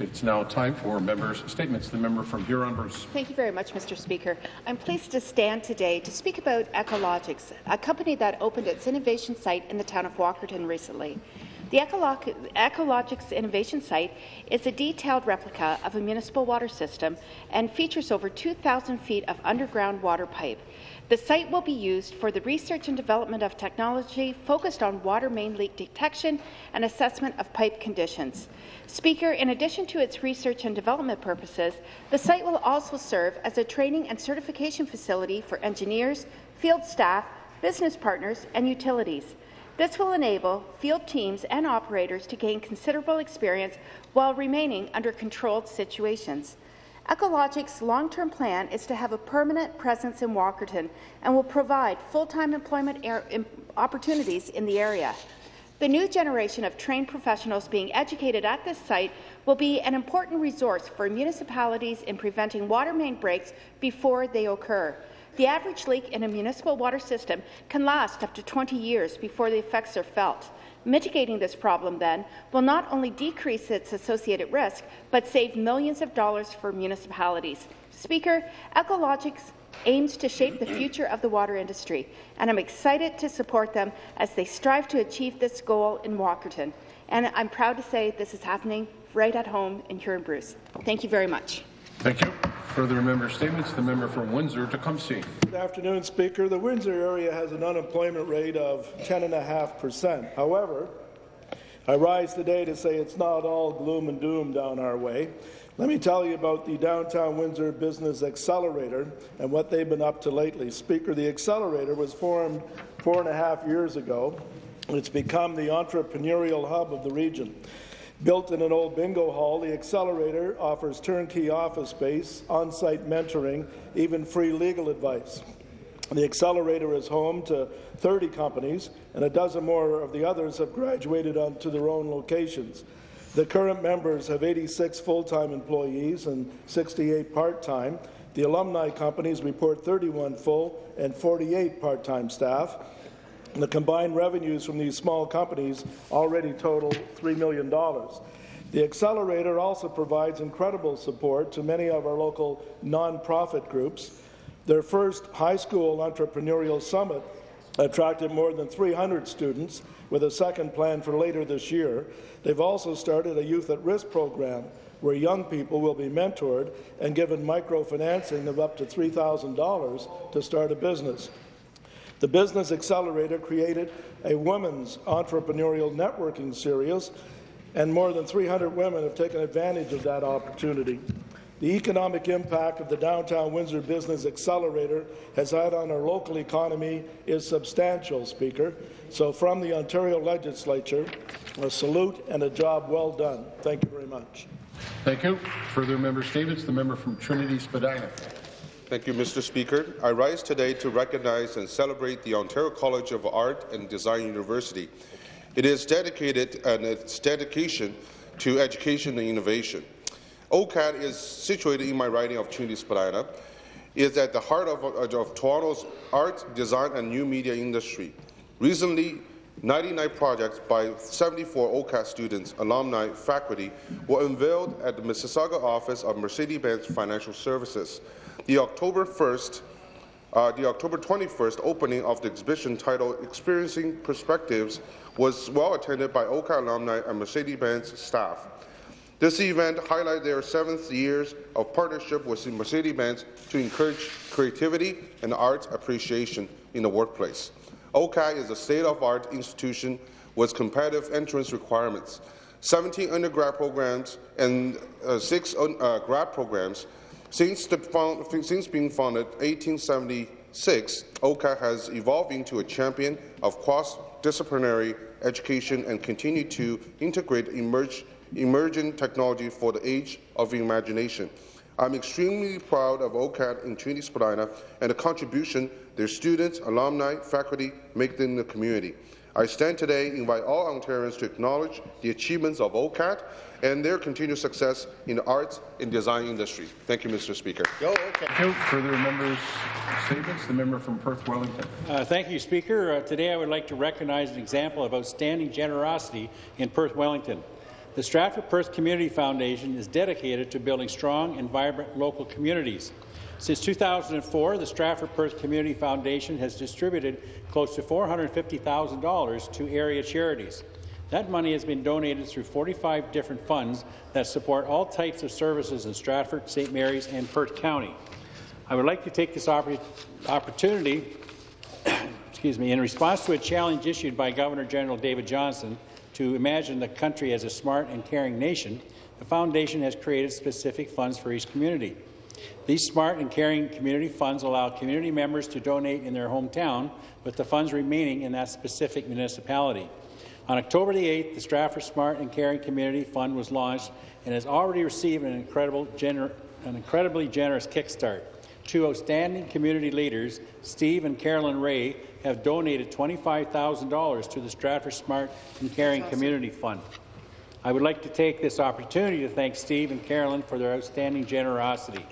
It's now time for members' statements. The member from Huron-Bruce. Thank you very much, Mr. Speaker. I'm pleased to stand today to speak about Echologics, a company that opened its innovation site in the town of Walkerton recently. The Echologics Innovation Site is a detailed replica of a municipal water system and features over 2,000 feet of underground water pipe. The site will be used for the research and development of technology focused on water main leak detection and assessment of pipe conditions. Speaker, in addition to its research and development purposes, the site will also serve as a training and certification facility for engineers, field staff, business partners, and utilities. This will enable field teams and operators to gain considerable experience while remaining under controlled situations. Echologics' long-term plan is to have a permanent presence in Walkerton and will provide full-time employment opportunities in the area. The new generation of trained professionals being educated at this site will be an important resource for municipalities in preventing water main breaks before they occur. The average leak in a municipal water system can last up to 20 years before the effects are felt. Mitigating this problem, then, will not only decrease its associated risk, but save millions of dollars for municipalities. Speaker, Echologics aims to shape the future of the water industry, and I'm excited to support them as they strive to achieve this goal in Walkerton. And I'm proud to say this is happening right at home in Huron-Bruce. Thank you very much. Thank you. Further member statements. The member from Windsor Tecumseh. Good afternoon, Speaker. The Windsor area has an unemployment rate of 10.5%. However, I rise today to say it's not all gloom and doom down our way. Let me tell you about the Downtown Windsor Business Accelerator and what they've been up to lately. Speaker, the Accelerator was formed four and a half years ago. It's become the entrepreneurial hub of the region. Built in an old bingo hall, the Accelerator offers turnkey office space, on-site mentoring, even free legal advice. The Accelerator is home to 30 companies, and a dozen more of the others have graduated onto their own locations. The current members have 86 full-time employees and 68 part-time. The alumni companies report 31 full and 48 part-time staff. The combined revenues from these small companies already total $3 million. The Accelerator also provides incredible support to many of our local nonprofit groups. Their first high school entrepreneurial summit attracted more than 300 students, with a second plan for later this year. They've also started a youth at risk program where young people will be mentored and given microfinancing of up to $3,000 to start a business. The Business Accelerator created a women's entrepreneurial networking series, and more than 300 women have taken advantage of that opportunity. The economic impact of the Downtown Windsor Business Accelerator has had on our local economy is substantial, Speaker. So from the Ontario Legislature, a salute and a job well done. Thank you very much. Thank you. Further member statements. The member from Trinity Spadina. Thank you, Mr. Speaker. I rise today to recognize and celebrate the Ontario College of Art and Design University. It is dedicated and its dedication to education and innovation. OCAD is situated in my riding of Trinity Spadina, is at the heart of, of Toronto's art, design, and new media industry. Recently, 99 projects by 74 OCAD students, alumni, faculty were unveiled at the Mississauga office of Mercedes-Benz Financial Services. The October 1st, uh, the October 21st opening of the exhibition titled Experiencing Perspectives was well attended by OCA alumni and Mercedes-Benz staff. This event highlighted their seventh years of partnership with Mercedes-Benz to encourage creativity and art appreciation in the workplace. OCA is a state-of-art institution with competitive entrance requirements, 17 undergrad programs and uh, six uh, grad programs since, since being founded in 1876, OCA has evolved into a champion of cross-disciplinary education and continued to integrate emerge, emerging technology for the age of imagination. I'm extremely proud of OCAD in Trinity Spadina and the contribution their students, alumni, faculty make in the community. I stand today and invite all Ontarians to acknowledge the achievements of OCAD and their continued success in the arts and design industry. Thank you, Mr. Speaker. Go, okay. Thank you. Further members' statements. The member from Perth Wellington. Uh, thank you, Speaker. Uh, today I would like to recognize an example of outstanding generosity in Perth Wellington. The Stratford Perth Community Foundation is dedicated to building strong and vibrant local communities. Since 2004, the Stratford Perth Community Foundation has distributed close to $450,000 to area charities. That money has been donated through 45 different funds that support all types of services in Stratford, St. Mary's, and Perth County. I would like to take this oppor opportunity excuse me, in response to a challenge issued by Governor General David Johnston to imagine the country as a smart and caring nation, the Foundation has created specific funds for each community. These smart and caring community funds allow community members to donate in their hometown, with the funds remaining in that specific municipality. On October the 8th, the Stratford Smart and Caring Community Fund was launched and has already received an, incredible gener an incredibly generous kickstart. Two outstanding community leaders, Steve and Carolyn Ray, have donated $25,000 to the Stratford Smart and Caring awesome. Community Fund. I would like to take this opportunity to thank Steve and Carolyn for their outstanding generosity.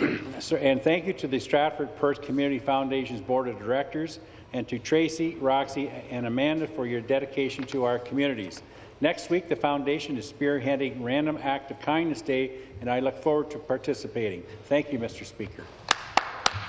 And thank you to the Stratford Perth Community Foundation's Board of Directors and to Tracy, Roxy, and Amanda for your dedication to our communities. Next week, the Foundation is spearheading Random Act of Kindness Day, and I look forward to participating. Thank you, Mr. Speaker.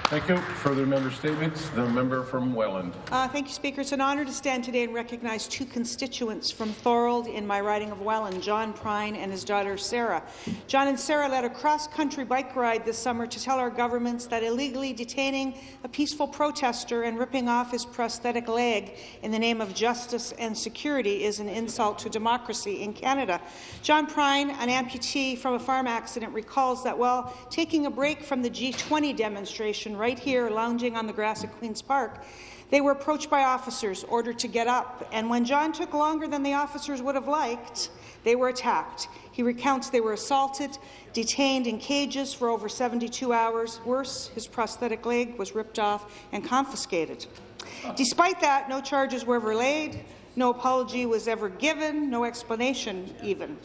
Thank you. Further member statements? The member from Welland. Uh, thank you, Speaker. It's an honour to stand today and recognize two constituents from Thorold in my riding of Welland, John Pruyn and his daughter Sarah. John and Sarah led a cross-country bike ride this summer to tell our governments that illegally detaining a peaceful protester and ripping off his prosthetic leg in the name of justice and security is an insult to democracy in Canada. John Pruyn, an amputee from a farm accident, recalls that while taking a break from the G20 demonstration right here lounging on the grass at Queen's Park. They were approached by officers, ordered to get up, and when John took longer than the officers would have liked, they were attacked. He recounts they were assaulted, detained in cages for over 72 hours. Worse, his prosthetic leg was ripped off and confiscated. Despite that, no charges were ever laid. No apology was ever given, no explanation even.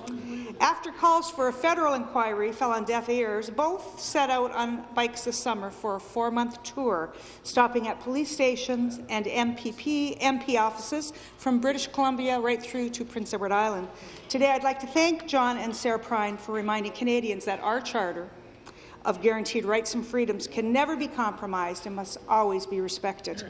After calls for a federal inquiry fell on deaf ears, both set out on bikes this summer for a four-month tour, stopping at police stations and MPP, MP offices from British Columbia right through to Prince Edward Island. Today, I'd like to thank John and Sarah Pruyn for reminding Canadians that our charter of guaranteed rights and freedoms can never be compromised and must always be respected.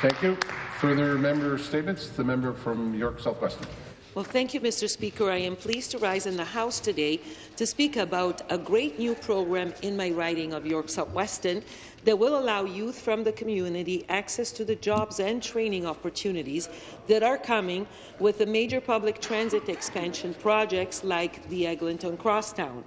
Thank you. Further member statements? The member from York South-Weston. Well, thank you, Mr. Speaker. I am pleased to rise in the House today to speak about a great new program in my riding of York South-Weston that will allow youth from the community access to the jobs and training opportunities that are coming with the major public transit expansion projects like the Eglinton Crosstown.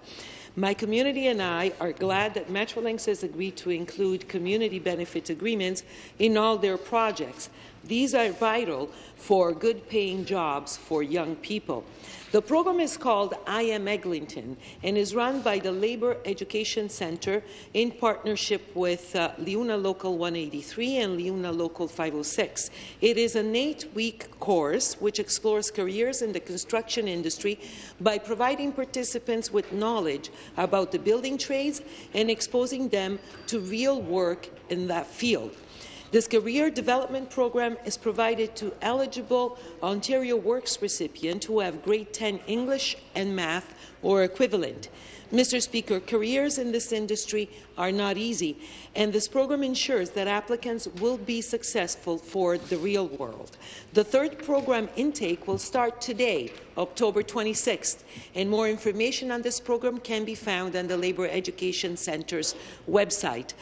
My community and I are glad that Metrolinx has agreed to include community benefit agreements in all their projects. These are vital for good-paying jobs for young people. The program is called I Am Eglinton and is run by the Labour Education Centre in partnership with uh, LiUNA Local 183 and LiUNA Local 506. It is an eight-week course which explores careers in the construction industry by providing participants with knowledge about the building trades and exposing them to real work in that field. This career development program is provided to eligible Ontario Works recipients who have grade 10 English and math or equivalent. Mr. Speaker, careers in this industry are not easy, and this program ensures that applicants will be successful for the real world. The third program intake will start today, October 26th, and more information on this program can be found on the Labour Education Centre's website.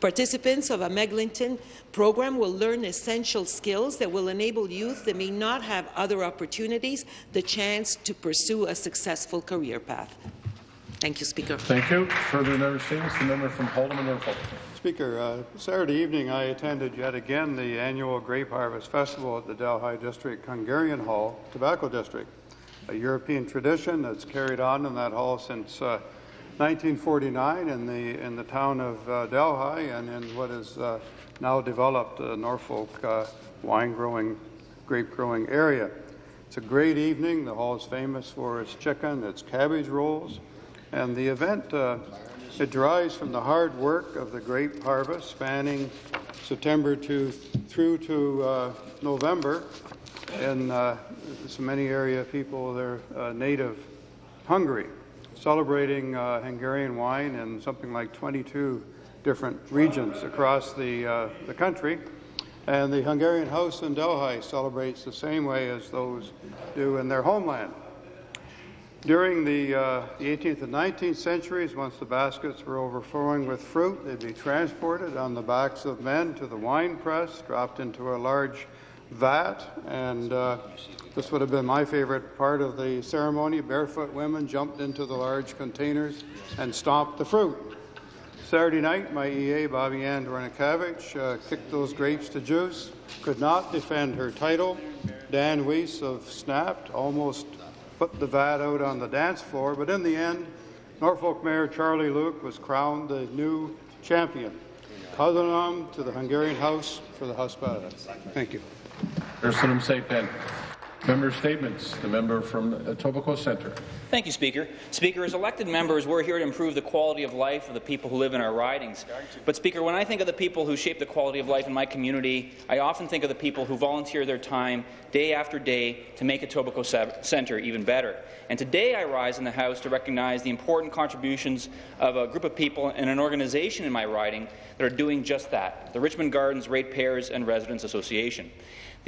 Participants of I Am Eglinton program will learn essential skills that will enable youth that may not have other opportunities the chance to pursue a successful career path. Thank you, Speaker. Thank you. Further member statements. The member from Haldimand Norfolk. Speaker, uh, Saturday evening I attended yet again the annual Grape Harvest Festival at the Delhi District Hungarian Hall Tobacco District, a European tradition that's carried on in that hall since uh, 1949 in the in the town of uh, Delhi and in what is uh, now developed uh, Norfolk uh, wine growing, grape growing area. It's a great evening. The hall is famous for its chicken, its cabbage rolls, and the event uh, it derives from the hard work of the grape harvest spanning September to through to uh, November in so many area people, their native Hungary, celebrating uh, Hungarian wine in something like 22 different regions across the, uh, the country. And the Hungarian House in Delhi celebrates the same way as those do in their homeland. During the, uh, the 18th and 19th centuries, once the baskets were overflowing with fruit, they'd be transported on the backs of men to the wine press, dropped into a large vat, and uh, this would have been my favorite part of the ceremony. Barefoot women jumped into the large containers and stomped the fruit. Saturday night, my EA, Bobby Ann Dornikavich, uh, kicked those grapes to juice, could not defend her title. Dan Weiss of Snapped almost put the vat out on the dance floor, but in the end, Norfolk Mayor Charlie Luke was crowned the new champion. Köszönöm to the Hungarian House for the hospitality. Thank you. Ursulum Pen. Member statements. The member from Etobicoke Centre. Thank you, Speaker. Speaker, as elected members, we're here to improve the quality of life of the people who live in our ridings. But, Speaker, when I think of the people who shape the quality of life in my community, I often think of the people who volunteer their time day after day to make Etobicoke Centre even better. And today I rise in the House to recognize the important contributions of a group of people and an organization in my riding that are doing just that, the Richmond Gardens Ratepayers and Residents Association.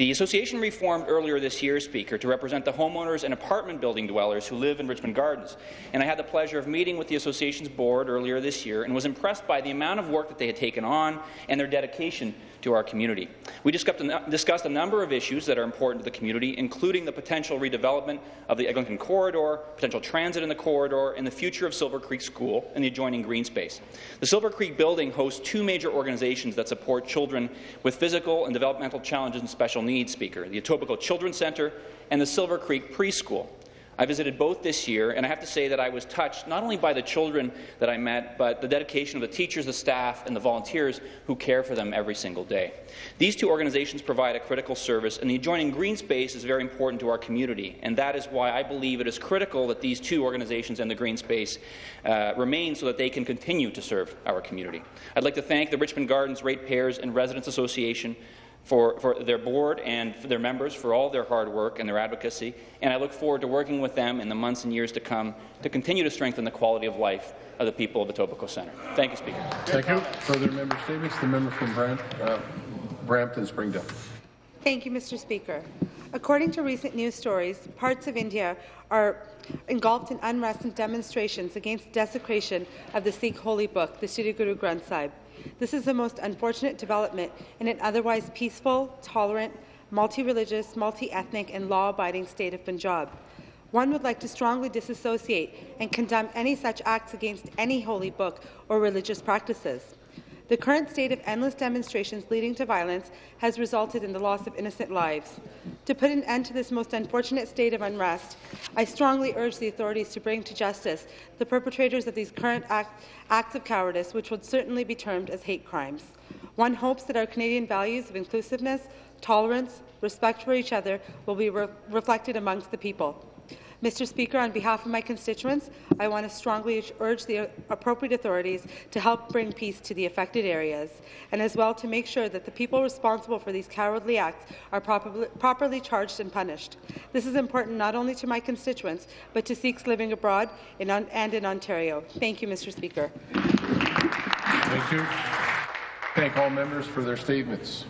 The association reformed earlier this year, Speaker, to represent the homeowners and apartment building dwellers who live in Richmond Gardens. And I had the pleasure of meeting with the association's board earlier this year and was impressed by the amount of work that they had taken on and their dedication to our community. We discussed a number of issues that are important to the community, including the potential redevelopment of the Eglinton corridor, potential transit in the corridor, and the future of Silver Creek School and the adjoining green space. The Silver Creek building hosts two major organizations that support children with physical and developmental challenges and special needs, Speaker, the Etobicoke Children's Centre and the Silver Creek Preschool. I visited both this year, and I have to say that I was touched not only by the children that I met, but the dedication of the teachers, the staff, and the volunteers who care for them every single day. These two organizations provide a critical service, and the adjoining green space is very important to our community, and that is why I believe it is critical that these two organizations and the green space uh, remain so that they can continue to serve our community. I'd like to thank the Richmond Gardens Ratepayers and Residents Association for, for their board and for their members for all their hard work and their advocacy, and I look forward to working with them in the months and years to come to continue to strengthen the quality of life of the people of the Etobicoke Centre. Thank you, Speaker. Thank you. Further member statements. The member from Brant, uh, Brampton Springdale. Thank you, Mr. Speaker. According to recent news stories, parts of India are engulfed in unrest and demonstrations against desecration of the Sikh holy book, the Sri Guru Granth Sahib. This is the most unfortunate development in an otherwise peaceful, tolerant, multi-religious, multi-ethnic and law-abiding state of Punjab. One would like to strongly disassociate and condemn any such acts against any holy book or religious practices. The current state of endless demonstrations leading to violence has resulted in the loss of innocent lives. To put an end to this most unfortunate state of unrest, I strongly urge the authorities to bring to justice the perpetrators of these current act acts of cowardice, which would certainly be termed as hate crimes. One hopes that our Canadian values of inclusiveness, tolerance, respect for each other will be re reflected amongst the people. Mr. Speaker, on behalf of my constituents, I want to strongly urge the appropriate authorities to help bring peace to the affected areas, and as well to make sure that the people responsible for these cowardly acts are properly, charged and punished. This is important not only to my constituents, but to Sikhs living abroad in, and in Ontario. Thank you, Mr. Speaker. Thank you. Thank all members for their statements.